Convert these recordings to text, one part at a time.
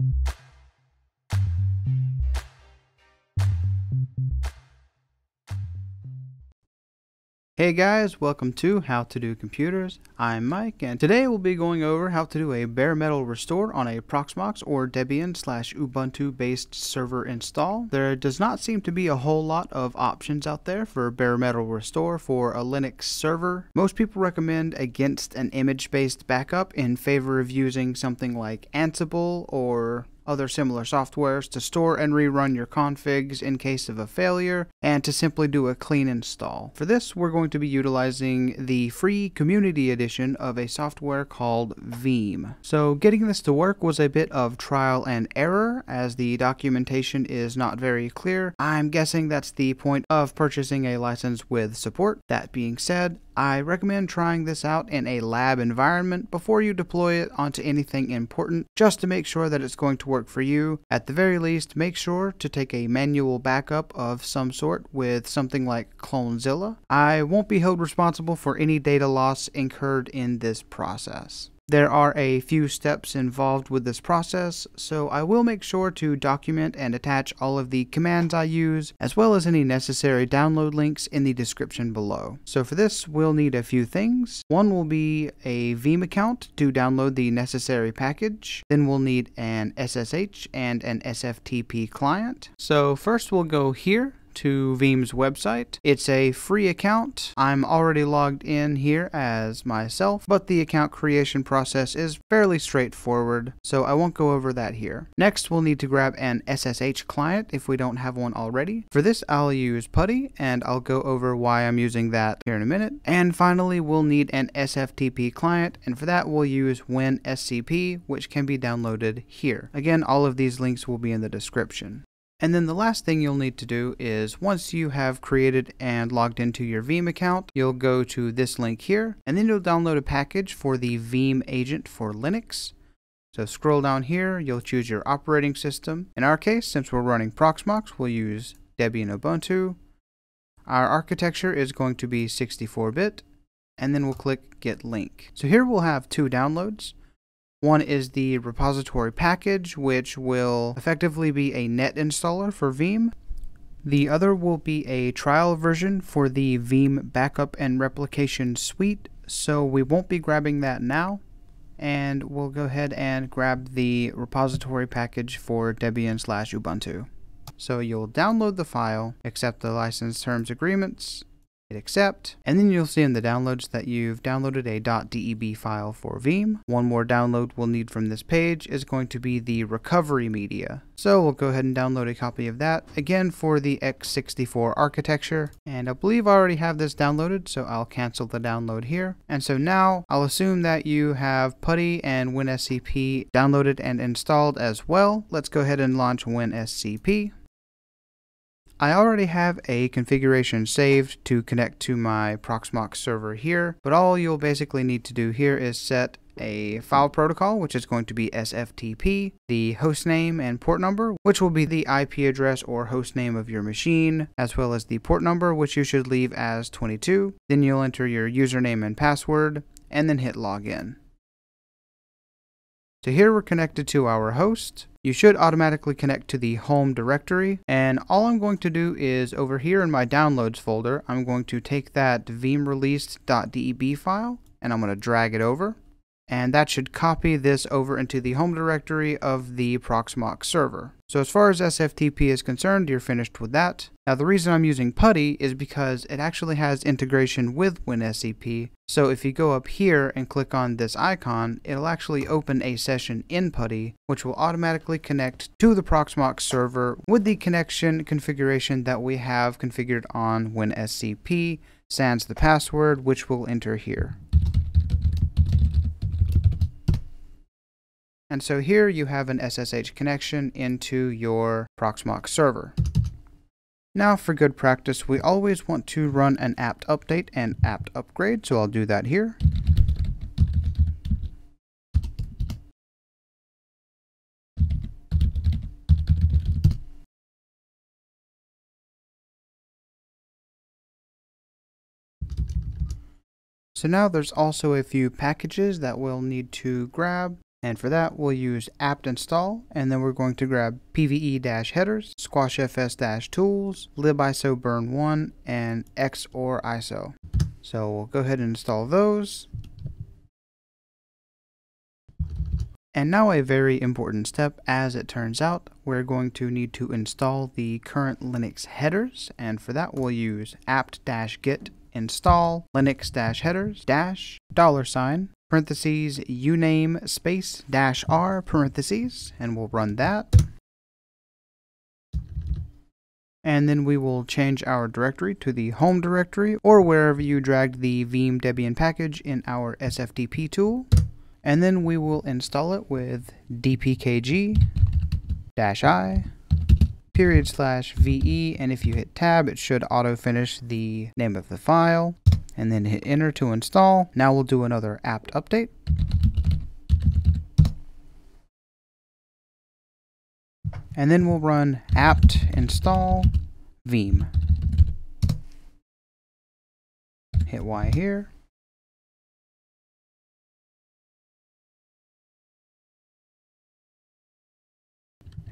you Hey guys, welcome to How to Do Computers. I'm Mike, and today we'll be going over how to do a bare metal restore on a Proxmox or Debian slash Ubuntu based server install. There does not seem to be a whole lot of options out there for bare metal restore for a Linux server. Most people recommend against an image based backup in favor of using something like Ansible or other similar softwares to store and rerun your configs in case of a failure, and to simply do a clean install. For this, we're going to be utilizing the free community edition of a software called Veeam. So getting this to work was a bit of trial and error, as the documentation is not very clear. I'm guessing that's the point of purchasing a license with support. That being said, I recommend trying this out in a lab environment before you deploy it onto anything important, just to make sure that it's going to work for you. At the very least, make sure to take a manual backup of some sort with something like Clonezilla. I won't be held responsible for any data loss incurred in this process. There are a few steps involved with this process, so I will make sure to document and attach all of the commands I use, as well as any necessary download links in the description below. So for this, we'll need a few things. One will be a Veeam account to download the necessary package. Then we'll need an SSH and an SFTP client. So first we'll go here to Veeam's website. It's a free account. I'm already logged in here as myself, but the account creation process is fairly straightforward, so I won't go over that here. Next, we'll need to grab an SSH client if we don't have one already. For this, I'll use PuTTY, and I'll go over why I'm using that here in a minute. And finally, we'll need an SFTP client, and for that, we'll use WinSCP, which can be downloaded here. Again, all of these links will be in the description. And then the last thing you'll need to do is once you have created and logged into your Veeam account, you'll go to this link here, and then you'll download a package for the Veeam agent for Linux. So scroll down here, you'll choose your operating system. In our case, since we're running Proxmox, we'll use Debian Ubuntu. Our architecture is going to be 64-bit, and then we'll click Get Link. So here we'll have two downloads. One is the repository package, which will effectively be a net installer for Veeam. The other will be a trial version for the Veeam backup and replication suite, so we won't be grabbing that now. And we'll go ahead and grab the repository package for Debian slash Ubuntu. So you'll download the file, accept the license terms agreements, hit accept, and then you'll see in the downloads that you've downloaded a .deb file for Veeam. One more download we'll need from this page is going to be the recovery media. So we'll go ahead and download a copy of that, again for the x64 architecture, and I believe I already have this downloaded, so I'll cancel the download here. And so now I'll assume that you have PuTTY and WinSCP downloaded and installed as well. Let's go ahead and launch WinSCP. I already have a configuration saved to connect to my Proxmox server here, but all you'll basically need to do here is set a file protocol, which is going to be SFTP, the hostname and port number, which will be the IP address or hostname of your machine, as well as the port number, which you should leave as 22. Then you'll enter your username and password, and then hit login. So here we're connected to our host. You should automatically connect to the home directory. And all I'm going to do is over here in my downloads folder, I'm going to take that veeamreleased.deb file and I'm going to drag it over and that should copy this over into the home directory of the Proxmox server. So as far as SFTP is concerned, you're finished with that. Now the reason I'm using PuTTY is because it actually has integration with WinSCP. So if you go up here and click on this icon, it'll actually open a session in PuTTY, which will automatically connect to the Proxmox server with the connection configuration that we have configured on WinSCP, sans the password, which we'll enter here. And so here you have an SSH connection into your Proxmox server. Now for good practice, we always want to run an apt update and apt upgrade, so I'll do that here. So now there's also a few packages that we'll need to grab. And for that, we'll use apt install, and then we're going to grab pve-headers, squashfs-tools, libisoburn1, and xorriso. So we'll go ahead and install those. And now a very important step, as it turns out, we're going to need to install the current Linux headers, and for that we'll use apt-get install linux-headers dash dollar sign parentheses uname space dash r parentheses, and we'll run that. And then we will change our directory to the home directory or wherever you dragged the Veeam Debian package in our SFTP tool. And then we will install it with dpkg dash i period slash ve and if you hit tab it should auto finish the name of the file and then hit enter to install. Now we'll do another apt update. And then we'll run apt install veeam. Hit Y here.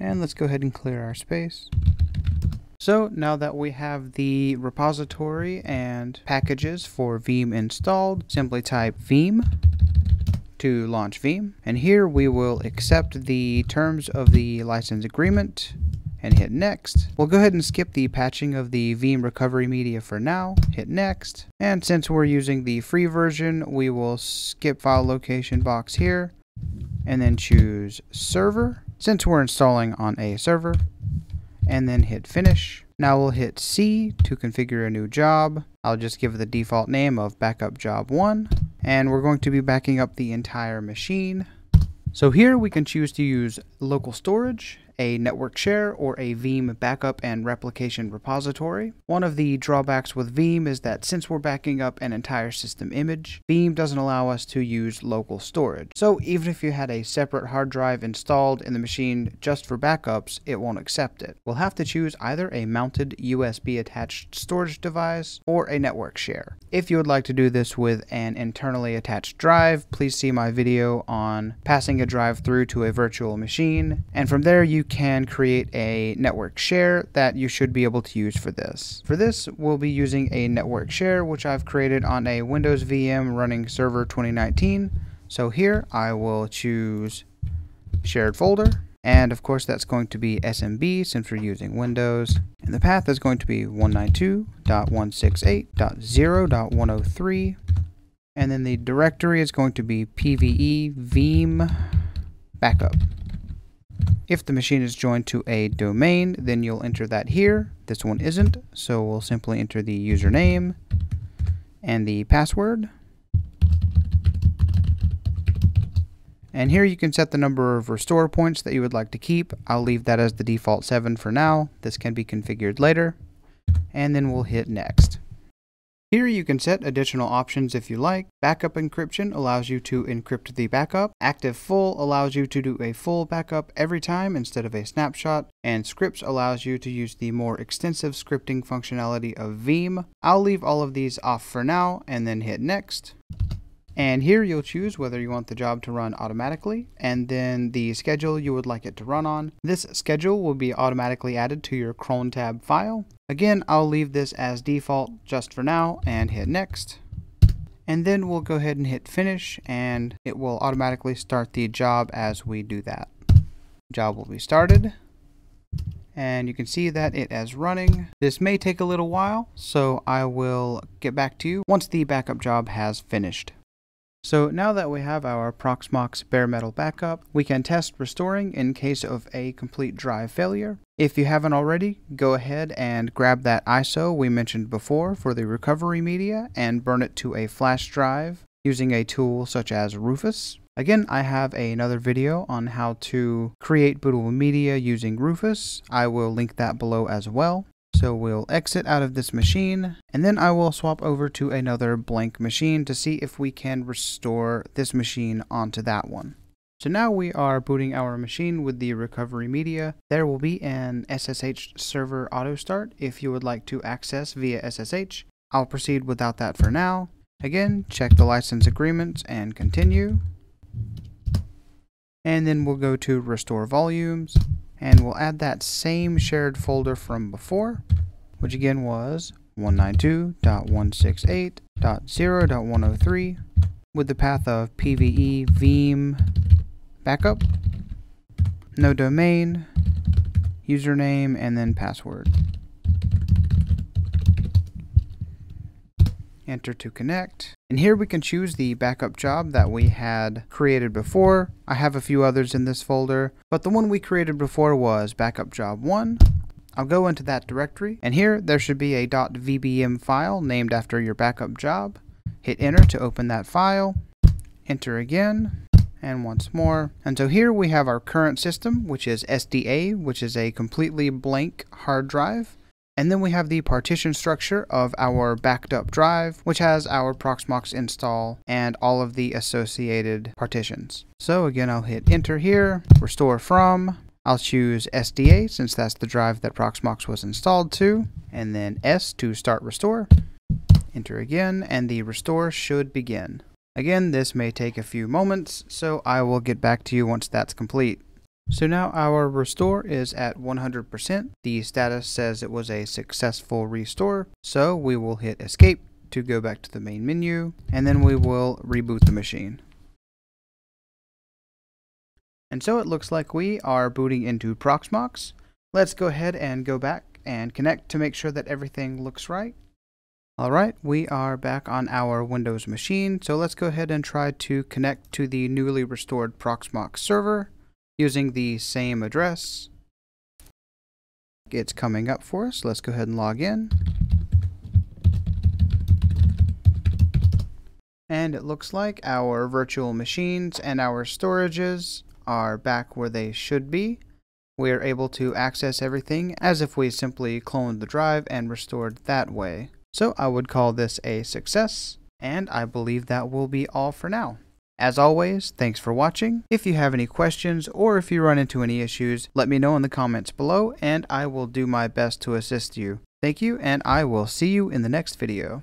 And let's go ahead and clear our space. So now that we have the repository and packages for Veeam installed, simply type Veeam to launch Veeam. And here we will accept the terms of the license agreement and hit next. We'll go ahead and skip the patching of the Veeam recovery media for now, hit next. And since we're using the free version, we will skip file location box here and then choose server since we're installing on a server, and then hit finish. Now we'll hit C to configure a new job. I'll just give it the default name of backup job 1, and we're going to be backing up the entire machine. So here we can choose to use local storage, a network share, or a Veeam backup and replication repository. One of the drawbacks with Veeam is that since we're backing up an entire system image, Veeam doesn't allow us to use local storage. So even if you had a separate hard drive installed in the machine just for backups, it won't accept it. We'll have to choose either a mounted USB attached storage device or a network share. If you would like to do this with an internally attached drive, please see my video on passing a drive through to a virtual machine, and from there you can create a network share that you should be able to use for this. For this, we'll be using a network share, which I've created on a Windows VM running Server 2019. So here I will choose shared folder. And of course, that's going to be SMB since we're using Windows. And the path is going to be 192.168.0.103. And then the directory is going to be PVE Veeam Backup. If the machine is joined to a domain, then you'll enter that here. This one isn't, so we'll simply enter the username and the password. And here you can set the number of restore points that you would like to keep. I'll leave that as the default 7 for now. This can be configured later. And then we'll hit next. Here you can set additional options if you like. Backup encryption allows you to encrypt the backup. Active full allows you to do a full backup every time instead of a snapshot. And scripts allows you to use the more extensive scripting functionality of Veeam. I'll leave all of these off for now and then hit next. And here you'll choose whether you want the job to run automatically and then the schedule you would like it to run on. This schedule will be automatically added to your cron tab file. Again, I'll leave this as default just for now and hit next. And then we'll go ahead and hit finish and it will automatically start the job as we do that. Job will be started and you can see that it is running. This may take a little while, so I will get back to you once the backup job has finished. So now that we have our Proxmox bare metal backup, we can test restoring in case of a complete drive failure. If you haven't already, go ahead and grab that ISO we mentioned before for the recovery media and burn it to a flash drive using a tool such as Rufus. Again, I have another video on how to create bootable media using Rufus. I will link that below as well. So we'll exit out of this machine, and then I will swap over to another blank machine to see if we can restore this machine onto that one. So now we are booting our machine with the recovery media. There will be an SSH server auto start if you would like to access via SSH. I'll proceed without that for now. Again, check the license agreements and continue. And then we'll go to restore volumes and we'll add that same shared folder from before, which again was 192.168.0.103 with the path of PVE Veeam backup, no domain, username, and then password. Enter to connect. And here we can choose the backup job that we had created before. I have a few others in this folder, but the one we created before was backup job 1. I'll go into that directory, and here there should be a .vbm file named after your backup job. Hit enter to open that file, enter again, and once more. And so here we have our current system, which is SDA, which is a completely blank hard drive. And then we have the partition structure of our backed up drive, which has our Proxmox install and all of the associated partitions. So again, I'll hit enter here, restore from, I'll choose SDA since that's the drive that Proxmox was installed to, and then S to start restore. Enter again, and the restore should begin. Again, this may take a few moments, so I will get back to you once that's complete. So now our restore is at 100%. The status says it was a successful restore. So we will hit escape to go back to the main menu and then we will reboot the machine. And so it looks like we are booting into Proxmox. Let's go ahead and go back and connect to make sure that everything looks right. Alright, we are back on our Windows machine, so let's go ahead and try to connect to the newly restored Proxmox server using the same address. It's coming up for us. Let's go ahead and log in. And it looks like our virtual machines and our storages are back where they should be. We are able to access everything as if we simply cloned the drive and restored that way. So I would call this a success, and I believe that will be all for now. As always, thanks for watching. If you have any questions or if you run into any issues, let me know in the comments below and I will do my best to assist you. Thank you and I will see you in the next video.